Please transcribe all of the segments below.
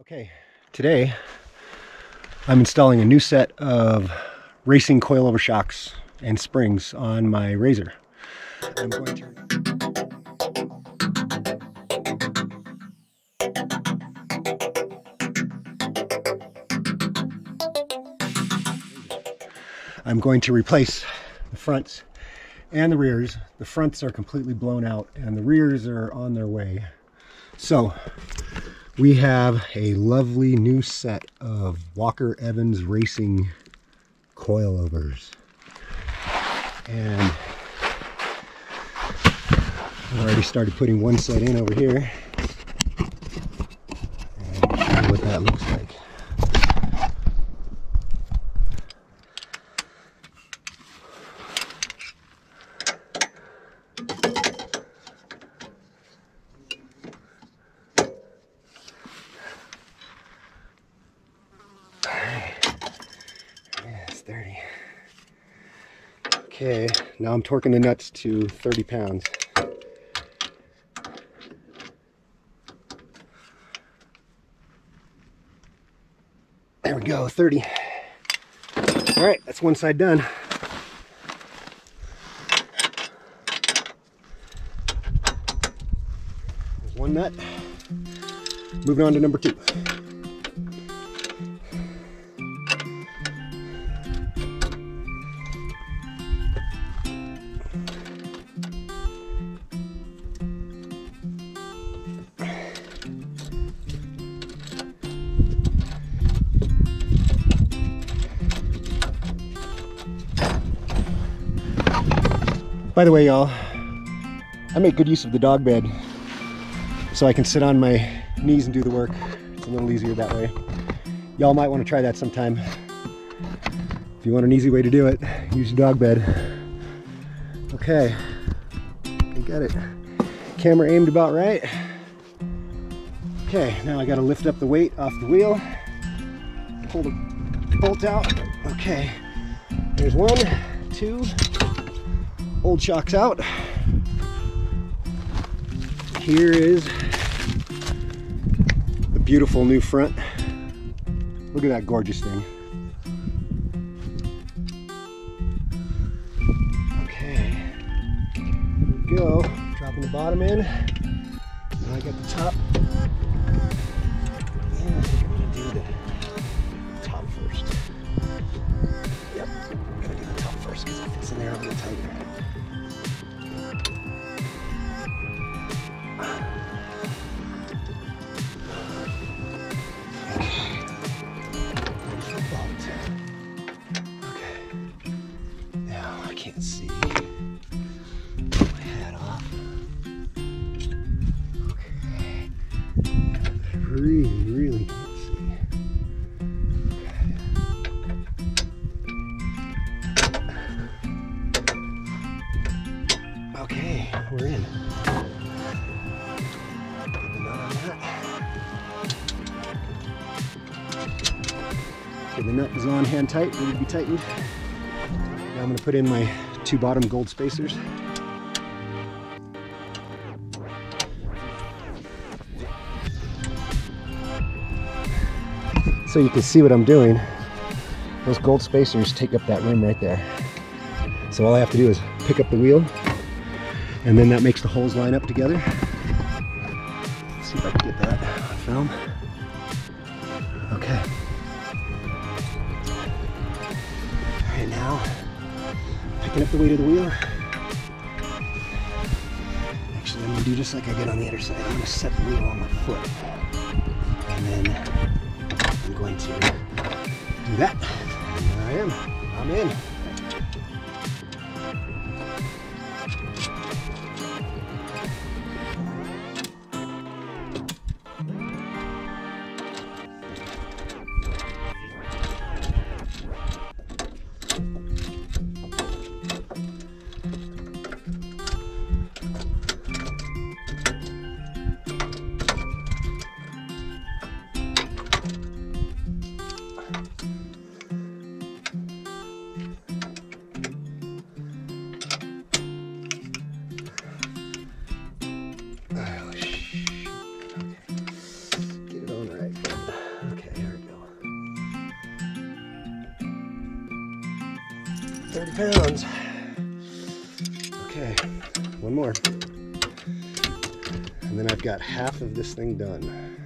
Okay, today I'm installing a new set of racing coilover shocks and springs on my RZR. I'm going to... I'm going to replace the fronts and the rears. The fronts are completely blown out and the rears are on their way. So we have a lovely new set of Walker Evans Racing coilovers. And I've already started putting one set in over here. And show you what that looks like. Yeah, it's 30. Okay, now I'm torquing the nuts to 30 pounds. There we go, 30. All right, that's one side done. There's one nut. Moving on to number two. By the way, y'all, I make good use of the dog bed so I can sit on my knees and do the work. It's a little easier that way. Y'all might want to try that sometime. If you want an easy way to do it, use your dog bed. Okay, I got it. Camera aimed about right. Okay, now I got to lift up the weight off the wheel. Pull the bolt out. Okay, there's one, two, old shocks out. Here is the beautiful new front. Look at that gorgeous thing. Okay, here we go. Dropping the bottom in. I got the top. Really, really can't see. Okay, we're in. Okay, the nut is on hand tight, ready to be tightened. Now I'm gonna put in my two bottom gold spacers. So you can see what I'm doing. Those gold spacers take up that rim right there. So all I have to do is pick up the wheel and then that makes the holes line up together. Let's see if I can get that on film. Okay. Right, now picking up the weight of the wheel. Actually, I'm gonna do just like I did on the other side. I'm gonna set the wheel on my foot. And then do that. There I am. I'm in. Okay, one more. And then I've got half of this thing done.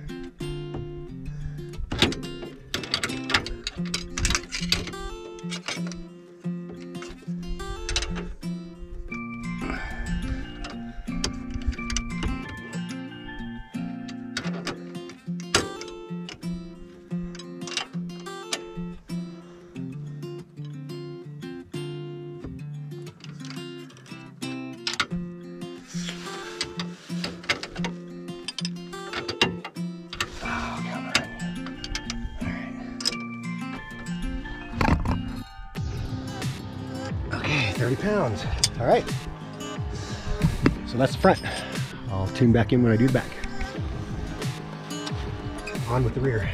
Pounds. All right. So that's the front. I'll tune back in when I do the back. On with the rear.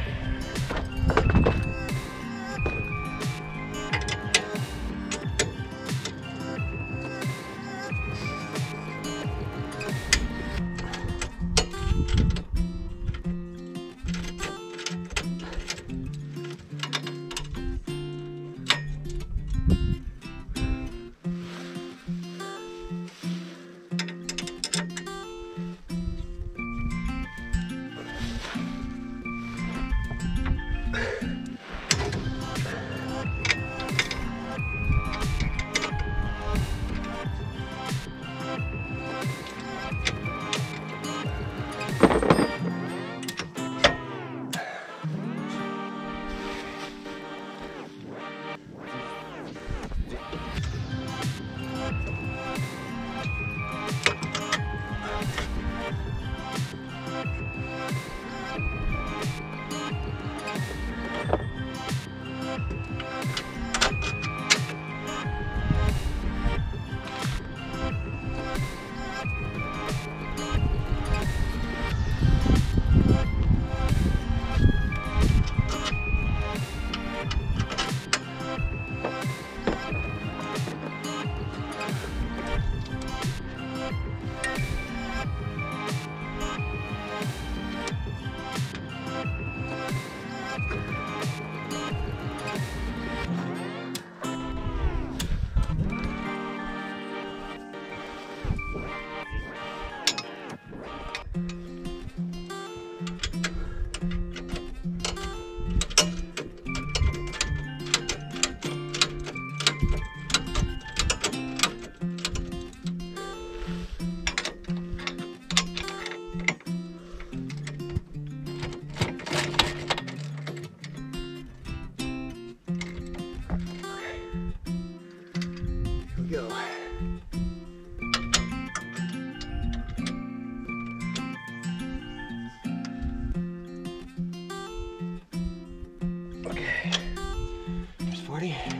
There's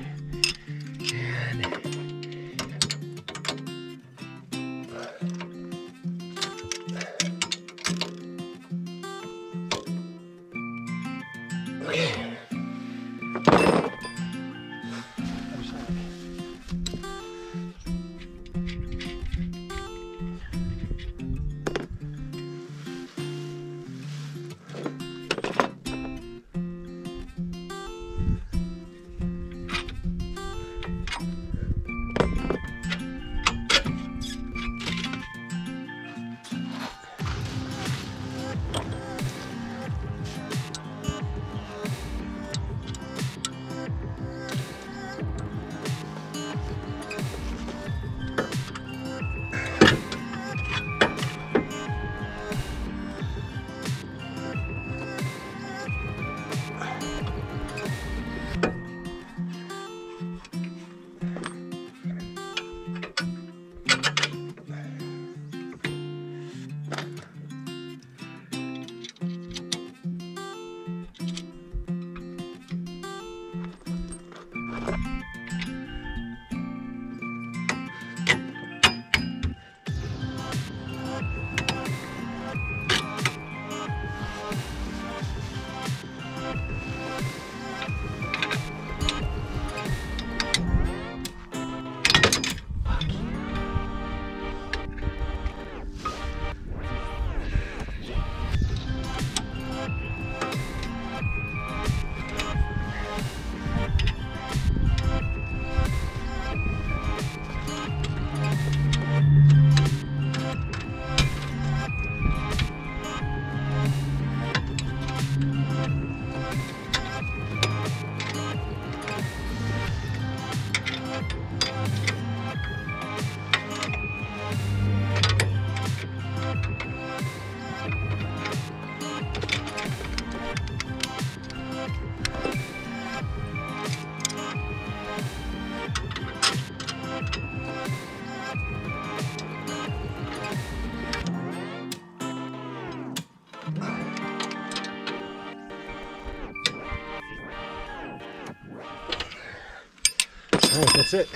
that's it.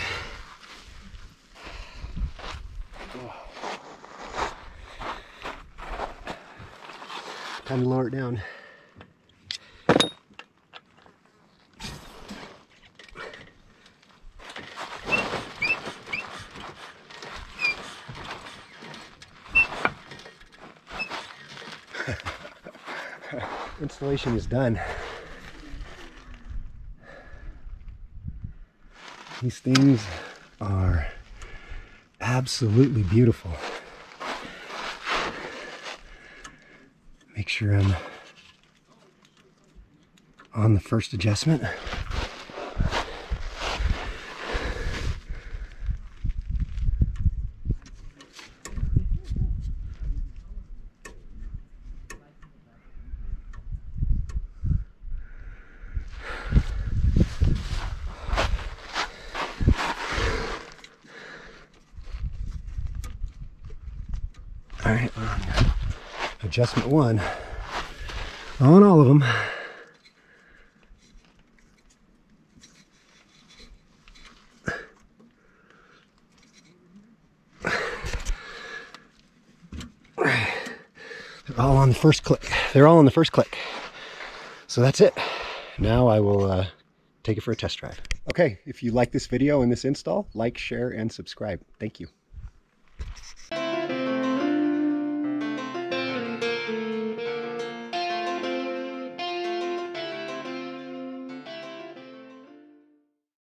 Time to lower it down. Installation is done. These things are absolutely beautiful. Make sure I'm on the first adjustment. Right, adjustment one on all of them. They're all on the first click. They're all on the first click. So that's it. Now I will uh, take it for a test drive. Okay, if you like this video and this install, like, share, and subscribe. Thank you.